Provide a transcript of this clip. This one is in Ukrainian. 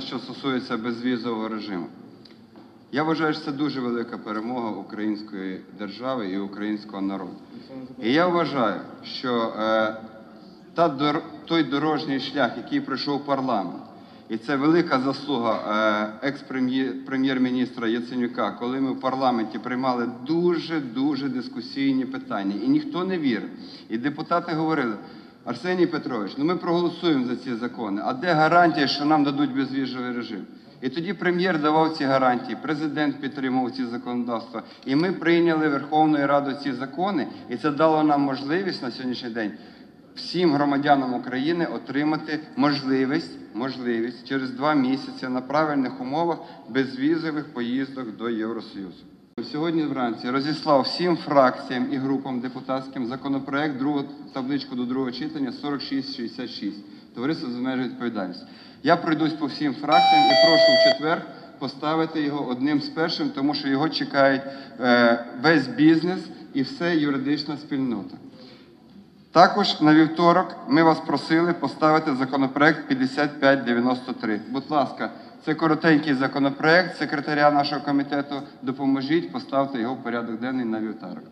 що стосується безвізового режиму. Я вважаю, що це дуже велика перемога української держави і українського народу. І я вважаю, що е, та дор- той дорожній шлях, який пройшов парламент, і це велика заслуга е, екс-прем'єр-міністра Яценюка, коли ми в парламенті приймали дуже дуже дискусійні питання, і ніхто не вірив. І депутати говорили. Арсеній Петрович, ну ми проголосуємо за ці закони. А де гарантія, що нам дадуть безвізовий режим? І тоді прем'єр давав ці гарантії, президент підтримував ці законодавства. І ми прийняли Верховною Радою ці закони, і це дало нам можливість на сьогоднішній день всім громадянам України отримати можливість, можливість через два місяці на правильних умовах безвізових поїздок до Євросоюзу. Сьогодні вранці розіслав всім фракціям і групам депутатським законопроект другу табличку до другого читання 4666. Товариство з обмеженою відповідальності. Я пройдусь по всім фракціям і прошу в четвер поставити його одним з першим, тому що його чекають е, весь бізнес і все юридична спільнота. Також на вівторок ми вас просили поставити законопроект 5593. Будь ласка, це коротенький законопроект секретаря нашого комітету. Допоможіть поставити його в порядок денний на вівторок.